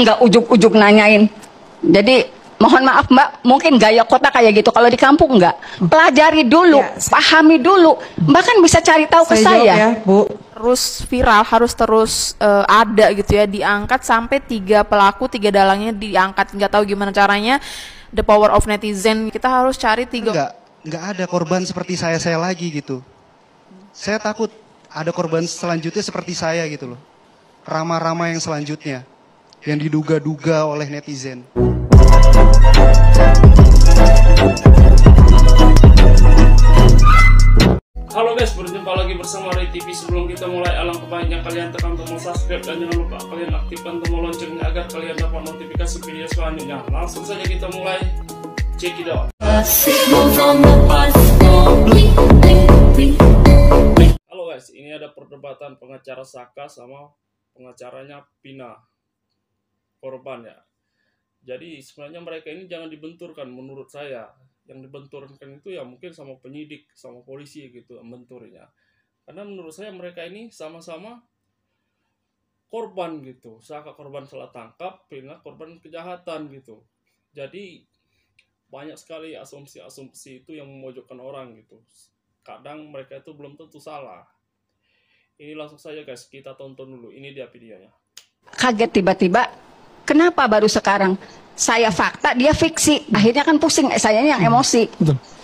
nggak ujuk-ujuk nanyain. Jadi mohon maaf Mbak, mungkin gaya kota kayak gitu. Kalau di kampung nggak. Pelajari dulu, Ya, saya- pahami dulu. Mbak kan bisa cari tahu ke jawab saya. ya, Bu. terus viral harus terus eh, ada gitu ya diangkat sampai tiga pelaku tiga dalangnya diangkat nggak tahu gimana caranya the power of netizen kita harus cari tiga Enggak, enggak ada korban seperti saya-saya lagi gitu. Saya takut ada korban selanjutnya seperti saya gitu loh. Rama-rama yang selanjutnya yang diduga-duga oleh netizen. Halo guys, berjumpa lagi bersama Ray TV. Sebelum kita mulai, alangkah baiknya kalian tekan tombol subscribe dan jangan lupa kalian aktifkan tombol loncengnya agar kalian dapat notifikasi video selanjutnya. Langsung saja kita mulai. Check it out. Halo guys, ini ada perdebatan pengacara Saka sama pengacaranya Pina korban ya. Jadi sebenarnya mereka ini jangan dibenturkan menurut saya. Yang dibenturkan itu ya mungkin sama penyidik, sama polisi gitu membenturnya. Karena menurut saya mereka ini sama-sama korban gitu. Saka korban salah tangkap, Pina korban kejahatan gitu. Jadi banyak sekali asumsi-asumsi itu yang memojokkan orang gitu. Kadang mereka itu belum tentu salah. Ini langsung saja guys, kita tonton dulu. Ini dia videonya. Kaget tiba-tiba, kenapa baru sekarang? Saya fakta, dia fiksi. Akhirnya kan pusing, eh, saya yang emosi.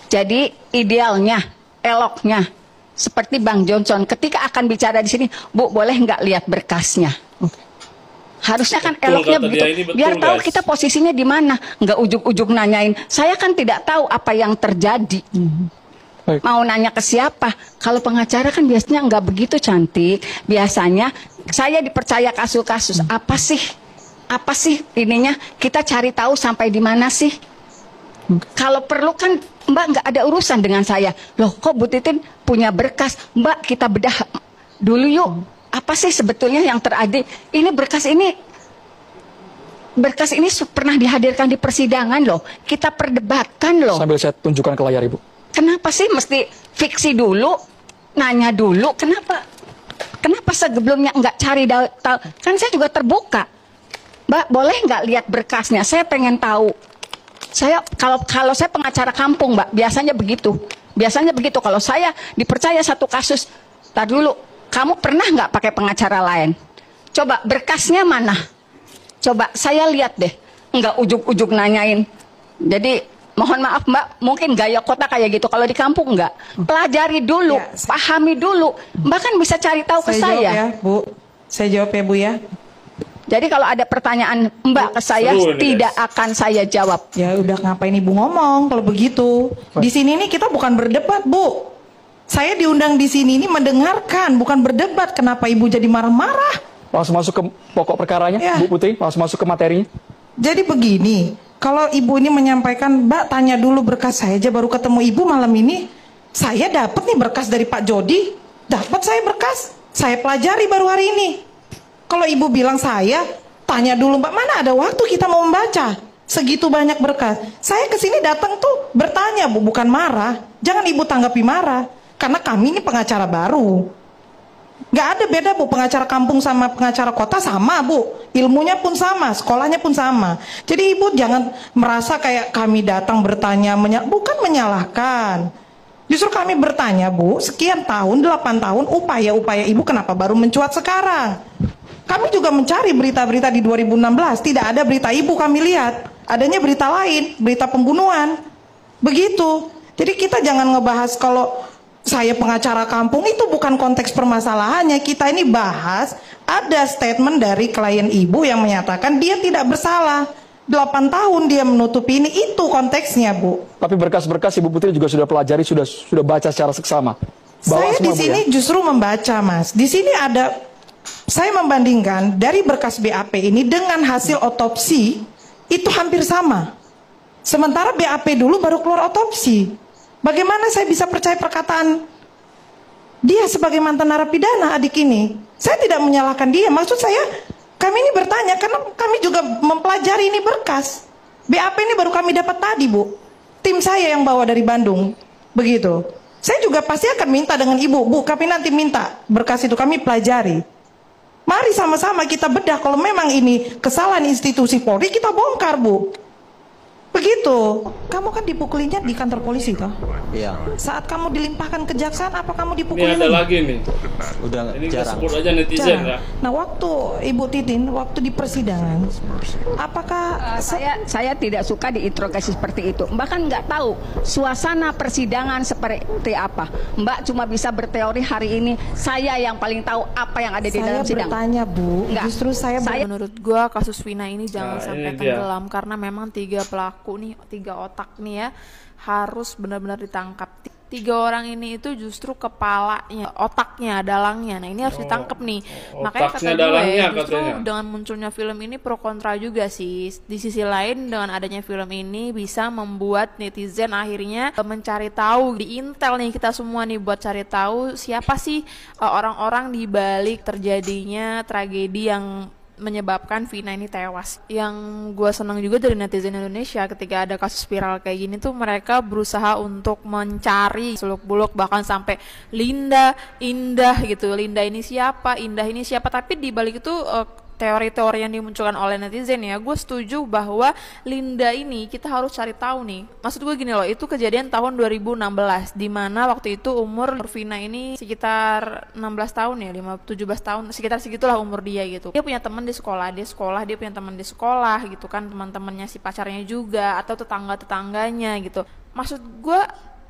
Jadi idealnya, eloknya, seperti Bang Johnson, ketika akan bicara di sini, Bu boleh nggak lihat berkasnya? Harusnya kan Betul, eloknya begitu. betul, Biar tahu guys. kita posisinya di mana. Nggak ujuk-ujuk nanyain. Saya kan tidak tahu apa yang terjadi. Baik. Mau nanya ke siapa? Kalau pengacara kan biasanya nggak begitu cantik. Biasanya saya dipercaya kasus-kasus. Apa sih? Apa sih ininya? Kita cari tahu sampai di mana sih? Kalau perlu kan Mbak nggak ada urusan dengan saya. Loh kok Bu Titin punya berkas? Mbak kita bedah dulu yuk. Apa sih sebetulnya yang terjadi? Ini berkas ini berkas ini pernah dihadirkan di persidangan loh. Kita perdebatkan loh. Sambil saya tunjukkan ke layar Ibu. Kenapa sih mesti fiksi dulu, nanya dulu? Kenapa? Kenapa sebelumnya nggak cari tahu? Kan saya juga terbuka. Mbak, boleh nggak lihat berkasnya? Saya pengen tahu. Saya kalau kalau saya pengacara kampung, Mbak, biasanya begitu. Biasanya begitu. Kalau saya dipercaya satu kasus, tar dulu, kamu pernah nggak pakai pengacara lain? Coba berkasnya mana? Coba saya lihat deh, nggak ujuk-ujuk nanyain. Jadi mohon maaf Mbak, mungkin gaya kota kayak gitu. Kalau di kampung nggak, pelajari dulu, Ya, saya- pahami dulu. Mbak kan bisa cari tahu ke Saya jawab saya. ya, Bu. Saya jawab ya, Bu ya. Jadi kalau ada pertanyaan Mbak ke saya, Seru tidak guys. akan saya jawab. Ya udah ngapain Ibu ngomong kalau begitu. Di sini nih kita bukan berdebat, Bu. Saya diundang di sini ini mendengarkan, bukan berdebat. Kenapa Ibu jadi marah-marah? Langsung masuk ke pokok perkaranya, Ya. Bu Putri. Langsung masuk ke materinya. Jadi begini, kalau Ibu ini menyampaikan, Mbak tanya dulu berkas saya aja baru ketemu Ibu malam ini. Saya dapat nih berkas dari Pak Jody. Dapat saya berkas. Saya pelajari baru hari ini. Kalau Ibu bilang saya, tanya dulu Mbak, mana ada waktu kita mau membaca? Segitu banyak berkas. Saya ke sini datang tuh bertanya, Bu, bukan marah. Jangan Ibu tanggapi marah. Karena kami ini pengacara baru. Nggak ada beda bu, pengacara kampung sama pengacara kota sama bu. Ilmunya pun sama, sekolahnya pun sama. Jadi ibu jangan merasa kayak kami datang bertanya, menya- bukan menyalahkan. Justru kami bertanya bu, sekian tahun, 8 tahun, upaya-upaya ibu kenapa baru mencuat sekarang? Kami juga mencari berita-berita di 2016, tidak ada berita ibu kami lihat. Adanya berita lain, berita pembunuhan. Begitu. Jadi kita jangan ngebahas kalau saya pengacara kampung itu bukan konteks permasalahannya. Kita ini bahas ada statement dari klien ibu yang menyatakan dia tidak bersalah. 8 tahun dia menutupi ini itu konteksnya, Bu. Tapi berkas-berkas Ibu Putri juga sudah pelajari, sudah sudah baca secara seksama. Bawa saya di sini ya? justru membaca, Mas. Di sini ada saya membandingkan dari berkas BAP ini dengan hasil otopsi itu hampir sama. Sementara BAP dulu baru keluar otopsi. Bagaimana saya bisa percaya perkataan dia sebagai mantan narapidana adik ini? Saya tidak menyalahkan dia. Maksud saya kami ini bertanya karena kami juga mempelajari ini berkas. BAP ini baru kami dapat tadi, Bu. Tim saya yang bawa dari Bandung. Begitu. Saya juga pasti akan minta dengan Ibu, Bu, kami nanti minta berkas itu kami pelajari. Mari sama-sama kita bedah kalau memang ini kesalahan institusi Polri kita bongkar, Bu. Begitu. Kamu kan dipukulinya di kantor polisi toh? Iya, Saat kamu dilimpahkan kejaksaan apa kamu Ini dipukulin? ada lagi nih. udah Ini jarang. aja netizen Jarang. ya. Nah, waktu Ibu Titin waktu di persidangan, apakah Uh, saya saya tidak suka diinterogasi seperti itu. Bahkan nggak tahu suasana persidangan seperti apa. Mbak cuma bisa berteori hari ini. Saya yang paling tahu apa yang ada di saya dalam sidang. bertanya, Bu, Enggak. justru saya, Saya- Menurut gua kasus Vina ini jangan Nah, sampai ini dia. tenggelam karena memang tiga pelaku nih, tiga otak nih ya harus benar-benar ditangkap. Ti- Tiga orang ini itu justru kepalanya, otaknya, dalangnya. Nah ini harus ditangkap nih. oh, Makanya kata gue justru katanya. dengan munculnya film ini pro kontra juga sih. Di sisi lain dengan adanya film ini bisa membuat netizen akhirnya eh, mencari tahu di intel nih kita semua nih buat cari tahu siapa sih eh, orang-orang di balik terjadinya tragedi yang menyebabkan Vina ini tewas. Yang gue senang juga dari netizen Indonesia ketika ada kasus viral kayak gini tuh mereka berusaha untuk mencari seluk buluk bahkan sampai Linda, Indah gitu. Linda ini siapa? Indah ini siapa? Tapi di balik itu eh, teori-teori yang dimunculkan oleh netizen ya, gue setuju bahwa Linda ini kita harus cari tahu nih. Maksud gue gini loh, itu kejadian tahun 2016 di mana waktu itu umur Vina ini sekitar 16 tahun ya, 5 17 tahun, sekitar segitulah umur dia gitu. Dia punya teman di sekolah, dia sekolah, dia punya teman di sekolah gitu kan, teman-temannya si pacarnya juga atau tetangga-tetangganya gitu. Maksud gue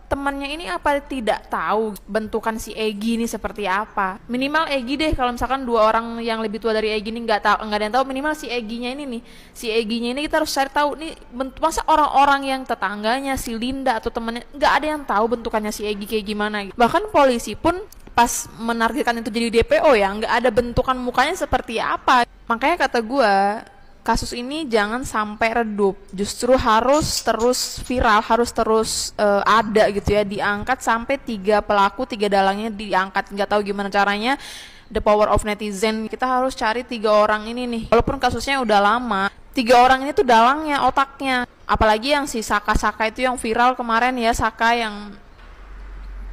temannya ini apa? Tidak tahu bentukan si Egi ini seperti apa. Minimal Egi deh kalau misalkan dua orang yang lebih tua dari Egi ini nggak tahu nggak ada yang tahu minimal si Eginya ini nih. Si Eginya ini kita harus cari tahu nih bentuk masa orang-orang yang tetangganya si Linda atau temannya nggak ada yang tahu bentukannya si Egi kayak gimana. Bahkan polisi pun pas menargetkan itu jadi DPO ya nggak ada bentukan mukanya seperti apa. Makanya kata gua kasus ini jangan sampai redup. Justru harus terus viral harus terus eh, ada gitu ya diangkat sampai tiga pelaku tiga dalangnya diangkat. Nggak tahu gimana caranya. The power of netizen. Kita harus cari tiga orang ini nih. Walaupun kasusnya udah lama tiga orang ini tuh dalangnya otaknya. Apalagi yang si Saka Saka itu yang viral kemarin ya Saka yang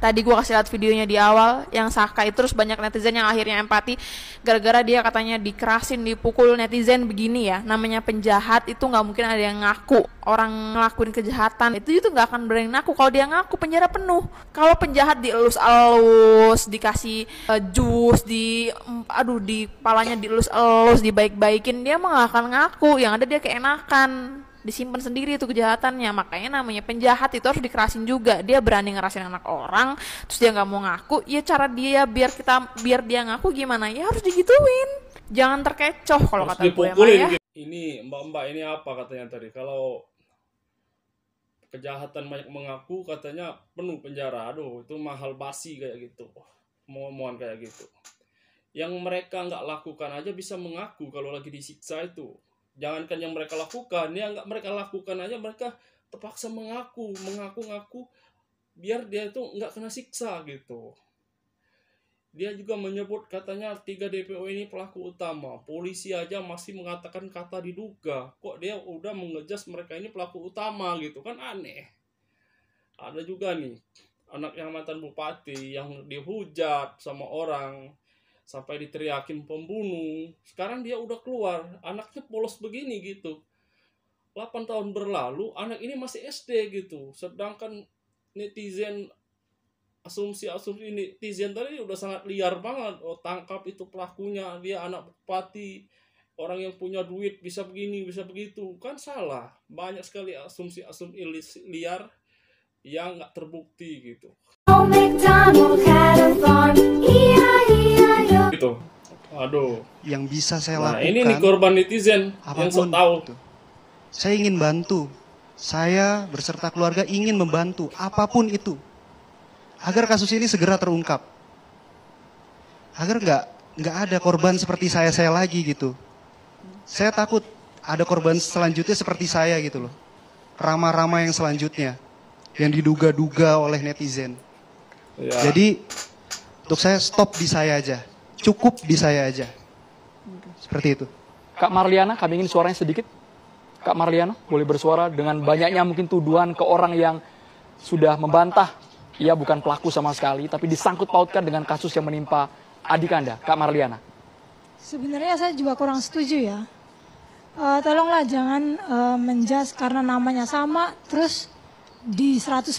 tadi gua kasih lihat videonya di awal yang Saka itu terus banyak netizen yang akhirnya empati. Gara-gara dia katanya dikerasin dipukul netizen begini ya namanya penjahat itu nggak mungkin ada yang ngaku. Orang ngelakuin kejahatan itu itu nggak akan berani ngaku. Kalau dia ngaku penjara penuh. Kalau penjahat dielus-elus dikasih eh, jus di em, aduh di palanya dielus-elus dibaik-baikin dia mah nggak akan ngaku. Yang ada dia keenakan disimpan sendiri itu kejahatannya makanya namanya penjahat itu harus dikerasin juga dia berani ngerasin anak orang terus dia nggak mau ngaku ya cara dia biar kita biar dia ngaku gimana ya harus digituin jangan terkecoh kalau kata gue ya. Ini mbak-mbak ini apa katanya tadi? Kalau kejahatan banyak mengaku katanya penuh penjara. Aduh, itu mahal basi kayak gitu. Omongan kayak gitu. Yang mereka nggak lakukan aja bisa mengaku kalau lagi disiksa itu. Jangankan yang mereka lakukan, yang nggak mereka lakukan aja mereka terpaksa mengaku, mengaku-ngaku biar dia itu nggak kena siksa gitu. Dia juga menyebut katanya tiga DPO ini pelaku utama. Polisi aja masih mengatakan kata diduga. Kok dia udah mengejas mereka ini pelaku utama gitu kan aneh. Ada juga nih anak yang mantan bupati yang dihujat sama orang sampai diteriakin pembunuh. Sekarang dia udah keluar, anaknya polos begini gitu. 8 tahun berlalu anak ini masih SD gitu. Sedangkan netizen asumsi-asumsi netizen tadi udah sangat liar banget. Oh, tangkap itu pelakunya, dia anak bupati, orang yang punya duit bisa begini, bisa begitu. Kan salah. Banyak sekali asumsi-asumsi liar yang nggak terbukti gitu. Old MacDonald had a farm, E-I-E-I-O. Gitu. Aduh. Yang bisa saya Nah, lakukan. ini nih korban netizen yang apa pun tahu. itu. Saya ingin bantu. Saya berserta keluarga ingin membantu apa pun itu. Agar kasus ini segera terungkap. Agar nggak nggak ada korban seperti saya saya lagi gitu. Saya takut ada korban selanjutnya seperti saya gitu loh. Rama-rama yang selanjutnya yang diduga-duga oleh netizen. Ya. Jadi untuk saya stop di saya aja. Cukup di saya aja. Seperti itu. Kak Marliana, kami ingin suaranya sedikit. Kak Marliana, boleh bersuara dengan banyaknya mungkin tuduhan ke orang yang sudah membantah. Ia bukan pelaku sama sekali, tapi disangkut pautkan dengan kasus yang menimpa adik Anda, Kak Marliana. Sebenarnya saya juga kurang setuju ya. Eh, tolonglah jangan eh, menjas karena namanya sama terus di 100%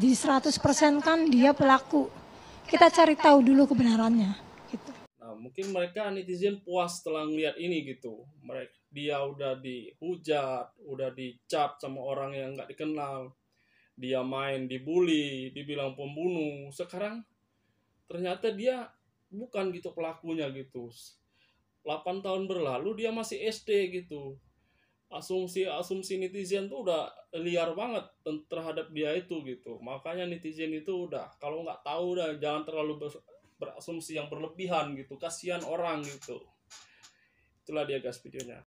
di 100% kan dia pelaku. Kita cari tahu dulu kebenarannya mungkin mereka netizen puas setelah ngeliat ini gitu. Mereka dia udah dihujat, udah dicap sama orang yang nggak dikenal. Dia main dibully, dibilang pembunuh. Sekarang ternyata dia bukan gitu pelakunya gitu. 8 tahun berlalu dia masih SD gitu. Asumsi-asumsi netizen tuh udah liar banget terhadap dia itu gitu. Makanya netizen itu udah kalau nggak tahu udah jangan terlalu berasumsi yang berlebihan gitu. Kasihan orang gitu. Itulah dia guys videonya.